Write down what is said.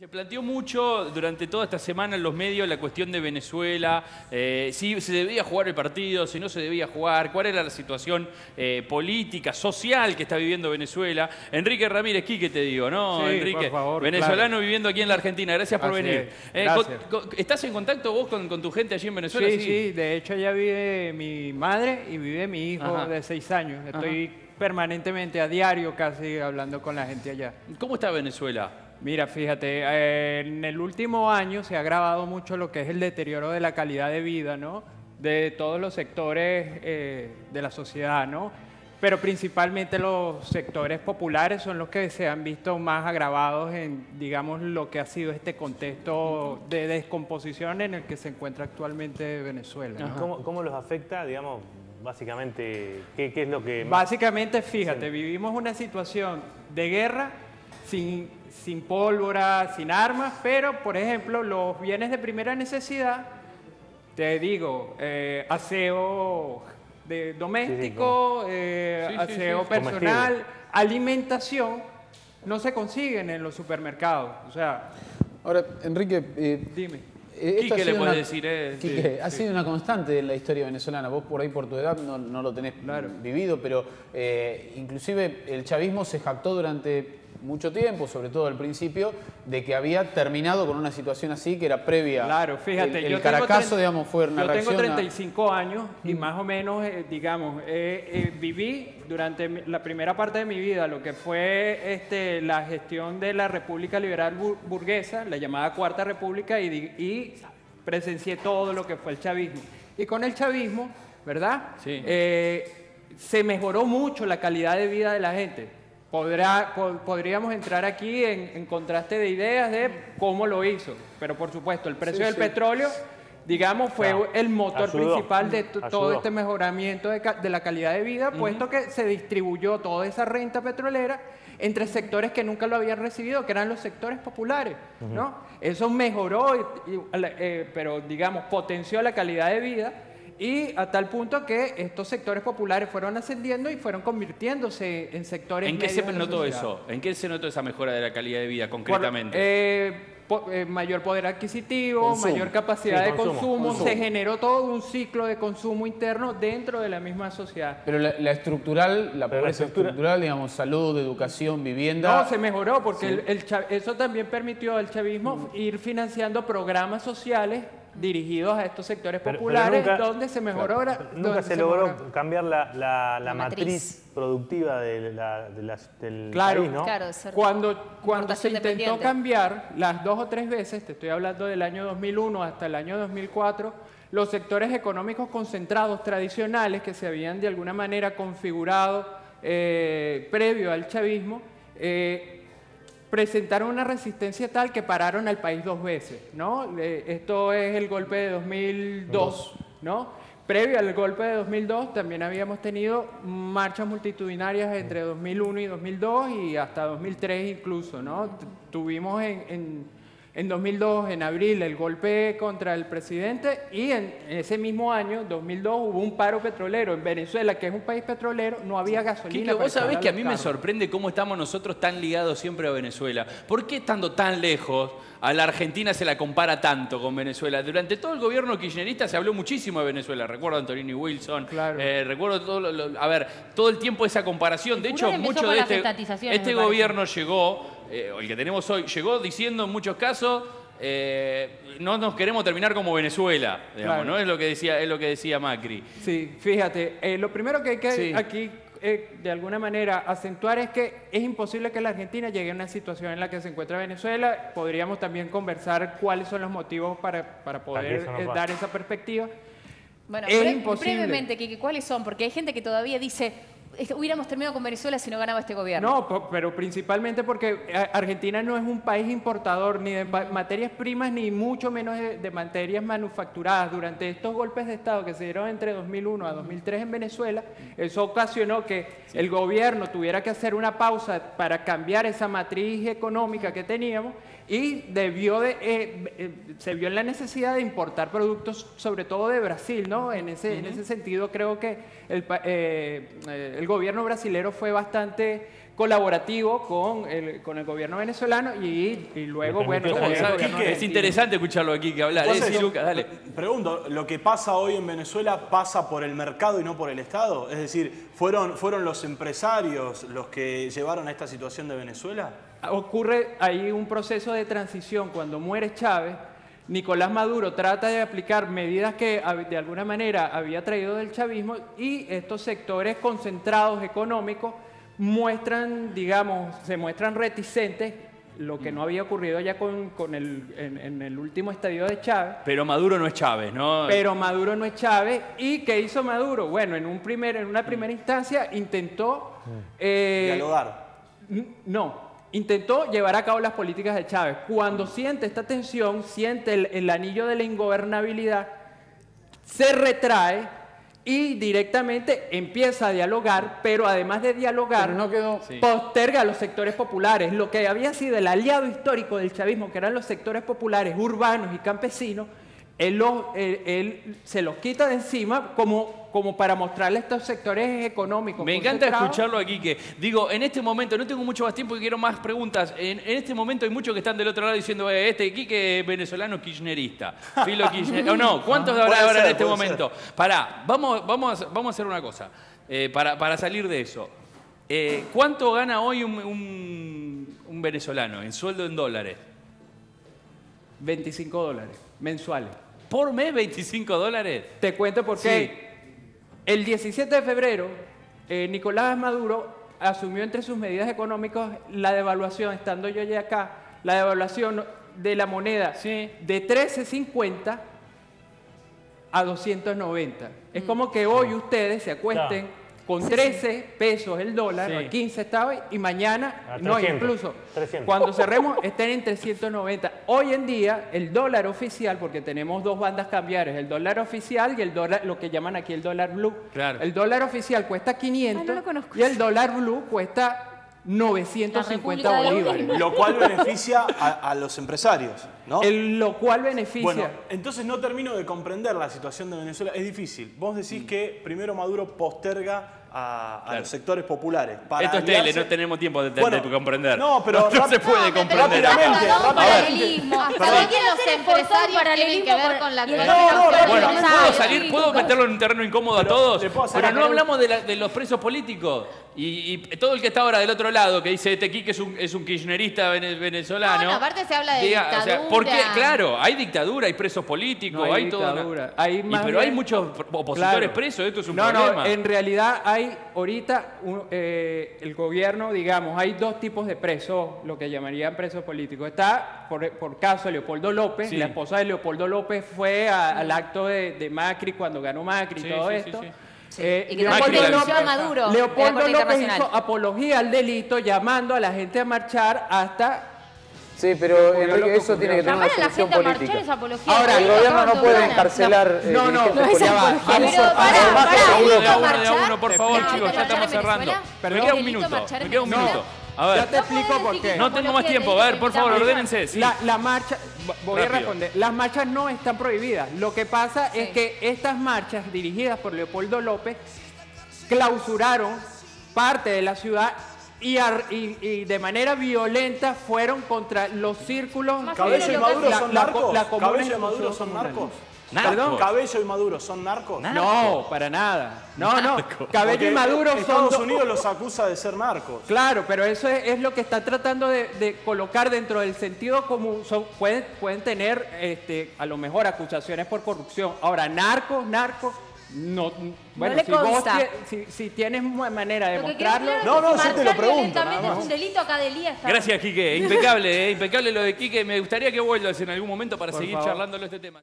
Se planteó mucho durante toda esta semana en los medios la cuestión de Venezuela, eh, si se debía jugar el partido, si no se debía jugar, cuál era la situación eh, política, social que está viviendo Venezuela. Enrique Ramírez ¿qué te digo, ¿no? Sí, Enrique, por favor, venezolano claro. viviendo aquí en la Argentina. Gracias por Así venir. es, Eh, gracias. con- con- ¿Estás en contacto vos con, con tu gente allí en Venezuela? Sí, sí, de hecho allá vive mi madre y vive mi hijo Ajá. de seis años. Estoy permanentemente a diario casi hablando con la gente allá. ¿Cómo está Venezuela? Mira, fíjate, eh, en el último año se ha agravado mucho lo que es el deterioro de la calidad de vida, ¿no? De todos los sectores eh, de la sociedad, ¿no? Pero principalmente los sectores populares son los que se han visto más agravados en, digamos, lo que ha sido este contexto de descomposición en el que se encuentra actualmente Venezuela. ¿no? ¿Cómo, cómo los afecta, digamos, básicamente, qué, qué es lo que... más- Básicamente, fíjate, vivimos una situación de guerra sin, sin pólvora, sin armas, pero, por ejemplo, los bienes de primera necesidad, te digo, eh, aseo de doméstico, eh, Sí, sí, aseo sí. personal, alimentación, no se consiguen en los supermercados. O sea, Ahora, Enrique, eh, dime. eh, esto Quique ha le sido puede una- decir, Quique, sí, ha sí. sido una constante en la historia venezolana. Vos por ahí por tu edad no, no lo tenés Claro. vivido, pero eh, inclusive el chavismo se jactó durante mucho tiempo, sobre todo al principio, de que había terminado con una situación así que era previa. Claro, fíjate, El, el yo tengo Caracazo, tre- digamos, fue una Yo tengo reacción a- 35 años y más o menos, eh, digamos, eh, eh, viví durante la primera parte de mi vida lo que fue este, la gestión de la República Liberal Bu- Burguesa, la llamada Cuarta República, y, y presencié todo lo que fue el chavismo. Y con el chavismo, ¿verdad? Sí. Eh, se mejoró mucho la calidad de vida de la gente. Podrá, po- podríamos entrar aquí en, en contraste de ideas de cómo lo hizo, pero por supuesto el precio del petróleo, digamos, fue Claro, el motor ayudó, principal de todo este mejoramiento de, la calidad de vida, puesto que se distribuyó toda esa renta petrolera entre sectores que nunca lo habían recibido, que eran los sectores populares, ¿no? Eso mejoró, y- y- eh, pero digamos, potenció la calidad de vida y a tal punto que estos sectores populares fueron ascendiendo y fueron convirtiéndose en sectores ¿En qué se medios de la notó sociedad. eso? ¿En qué se notó esa mejora de la calidad de vida Por- concretamente? eh, po- eh, mayor poder adquisitivo, Consumo. mayor capacidad Sí, de consumo, consumo, consumo. se generó todo un ciclo de consumo interno dentro de la misma sociedad. Pero la, la estructural, la Pero la pobreza estructura- estructural, digamos, salud, educación, vivienda. No, se mejoró porque el- eso también permitió al chavismo ir financiando programas sociales dirigidos a estos sectores Pero- pero populares nunca- donde se mejoró. Nunca donde se logró mejoró. cambiar la, la- la La matriz. matriz. productiva de la- de las- del Claro. país, ¿no? Claro, Cuando, cuando se intentó cambiar las dos o tres veces, te estoy hablando del año 2001 hasta el año 2004, los sectores económicos concentrados tradicionales que se habían de alguna manera configurado eh, previo al chavismo, eh, presentaron una resistencia tal que pararon al país dos veces, ¿no? Eh, esto es el golpe de 2002, ¿no? Previo al golpe de 2002 también habíamos tenido marchas multitudinarias entre 2001 y 2002 y hasta 2003 incluso, ¿no? Tuvimos en, en, en 2002, en abril, el golpe contra el presidente y en ese mismo año, 2002, hubo un paro petrolero. En Venezuela, que es un país petrolero, no había gasolina. Quique, para vos sabés que a mí me sorprende cómo estamos nosotros tan ligados siempre a Venezuela. ¿Por qué estando tan lejos a la Argentina se la compara tanto con Venezuela? Durante todo el gobierno kirchnerista se habló muchísimo de Venezuela. Recuerdo a Antonini Wilson. Claro. eh, recuerdo todo lo- lo- a ver, todo el tiempo esa comparación. De hecho, mucho de este, este gobierno llegó, eh, el que tenemos hoy, llegó diciendo en muchos casos. eh, no nos queremos terminar como Venezuela, digamos, Claro. ¿no? Es lo que decía, es lo que decía Macri. Sí, fíjate, eh, lo primero que hay que Sí. aquí eh, de alguna manera acentuar es que es imposible que la Argentina llegue a una situación en la que se encuentra Venezuela. Podríamos también conversar cuáles son los motivos para, para poder no eh, dar esa perspectiva. Bueno, Es brevemente, Kike, ¿cuáles son? Porque hay gente que todavía dice, "Est- hubiéramos terminado con Venezuela si no ganaba este gobierno. No, pero principalmente porque eh, Argentina no es un país importador ni de materias primas ni mucho menos de materias manufacturadas. Durante estos golpes de Estado que se dieron entre 2001 a 2003 en Venezuela, eso ocasionó que el gobierno tuviera que hacer una pausa para cambiar esa matriz económica que teníamos y debió de, eh, eh, se vio en la necesidad de importar productos, sobre todo de Brasil, ¿no? En ese, en ese sentido creo que el, eh, el gobierno brasilero fue bastante colaborativo con el, con el gobierno venezolano y, y luego, bueno, Es interesante escucharlo aquí que hablar. Entonces, Sí, Lucas, dale. Pregunto, ¿lo que pasa hoy en Venezuela pasa por el mercado y no por el Estado? Es decir, ¿fueron, fueron los empresarios los que llevaron a esta situación de Venezuela? Ocurre ahí un proceso de transición. Cuando muere Chávez, Nicolás Maduro trata de aplicar medidas que hab- de alguna manera había traído del chavismo y estos sectores concentrados económicos muestran, digamos, se muestran reticentes, lo que no había ocurrido ya con, con el, en, en el último estadio de Chávez. Pero Maduro no es Chávez, ¿no? Pero Maduro no es Chávez. ¿Y qué hizo Maduro? Bueno, en, un primer, en una primera instancia intentó... eh, Dialogar. No, intentó llevar a cabo las políticas de Chávez. Cuando siente esta tensión, siente el, el anillo de la ingobernabilidad, se retrae y directamente empieza a dialogar, pero además de dialogar, no quedó- posterga a los sectores populares. Lo que había sido el aliado histórico del chavismo, que eran los sectores populares urbanos y campesinos, él, él se los quita de encima como, como para mostrarle estos sectores económicos. Me encanta escucharlo aquí que digo, en este momento, no tengo mucho más tiempo y quiero más preguntas. En, en este momento hay muchos que están del otro lado diciendo, "Eh, este Quique es venezolano kirchnerista. Filo Kirchner. O no, ¿cuántos habrá ahora en ser, este momento? Pará, vamos, vamos, a- vamos a hacer una cosa. eh, para, para salir de eso. Eh, ¿Cuánto gana hoy un, un- un venezolano en sueldo en dólares? 25 dólares mensuales. ¿Por mes 25 dólares? Te cuento por qué. El 17 de febrero, eh, Nicolás Maduro asumió entre sus medidas económicas la devaluación, estando yo ya acá, la devaluación de la moneda Sí. de 13.50 a 290. Es como que hoy ustedes se acuesten con 13 pesos el dólar, Sí. a 15 estaba, y mañana, A no, 300, incluso 300. cuando cerremos estén en 390. Hoy en día, el dólar oficial, porque tenemos dos bandas cambiarias, el dólar oficial y el dólar, lo que llaman aquí el dólar blue. Claro. El dólar oficial cuesta 500 Ah, no lo conozco. y el dólar blue cuesta La 950 República de bolívares. Lo cual beneficia a, a los empresarios, ¿no? El- lo cual beneficia. Bueno, entonces no termino de comprender la situación de Venezuela. Es difícil. Vos decís que primero Maduro posterga a, los sectores populares. Para Esto es tele, no tenemos tiempo de, de- Bueno, de comprender. no, pero no, se puede No, comprender. rápidamente, rápidamente. paralelismo. ¿Hasta Perdón. dónde los empresarios tienen que Bueno. ¿puedo salir? ¿Puedo meterlo en un terreno incómodo a todos? ¿le puedo hacer Pero no hablamos de, la- de los presos políticos. Y, y todo el que está ahora del otro lado, que dice, este Quique es un, es un kirchnerista vene- venezolano. No, no, aparte se habla de dictadura. porque, claro, hay dictadura, hay presos políticos, No hay, hay todo. hay Y más pero hay muchos opositores Claro. presos, esto es un no, problema. No, en realidad hay ahorita un- eh, el gobierno, digamos, hay dos tipos de presos, lo que llamarían presos políticos. Está, por, por caso, Leopoldo López. Sí. La esposa de Leopoldo López fue a- al acto de, de Macri cuando ganó Macri y Sí, todo sí, sí, esto. sí. Eh, Y que Leopoldo a López- Maduro. Leopoldo hizo apología al delito llamando a la gente a marchar hasta... Sí, pero Enrique, eso tiene que tener una solución política. Ahora, El gobierno no ¿cuánto puede encarcelar eh, No, no, no es uno, de a marchar. uno, por favor, chicos, ya estamos cerrando. Me Perdón. queda un minuto, me queda un minuto. A ver, Ya te explico por qué. no tengo más tiempo. A ver, por favor, ordénense. sí. La, la marcha, voy Rápido. a responder, las marchas no están prohibidas. Lo que pasa es que estas marchas dirigidas por Leopoldo López clausuraron parte de la ciudad y, ar- y- y de manera violenta fueron contra los círculos. ¿Cabello y Maduro la- son la- narcos? ¿Cabello y Maduro son narcos? Narcos. ¿Cabello y Maduro son narcos? No, para nada. No, no. Cabello Porque y Maduro son Estados dos- Unidos los acusa de ser narcos. Claro, pero eso es, es lo que está tratando de, de colocar dentro del sentido común. Son, pueden, pueden tener este, a lo mejor acusaciones por corrupción. Ahora, narcos, narcos, no. Bueno, le si vos si, si tienes manera de Lo que demostrarlo. queda No, no, te lo marchar pregunto, es un delito acá de Lía. está- Gracias, Quique. Impecable, eh, impecable lo de Quique. Me gustaría que vuelvas en algún momento para Por seguir favor. charlándolo este tema.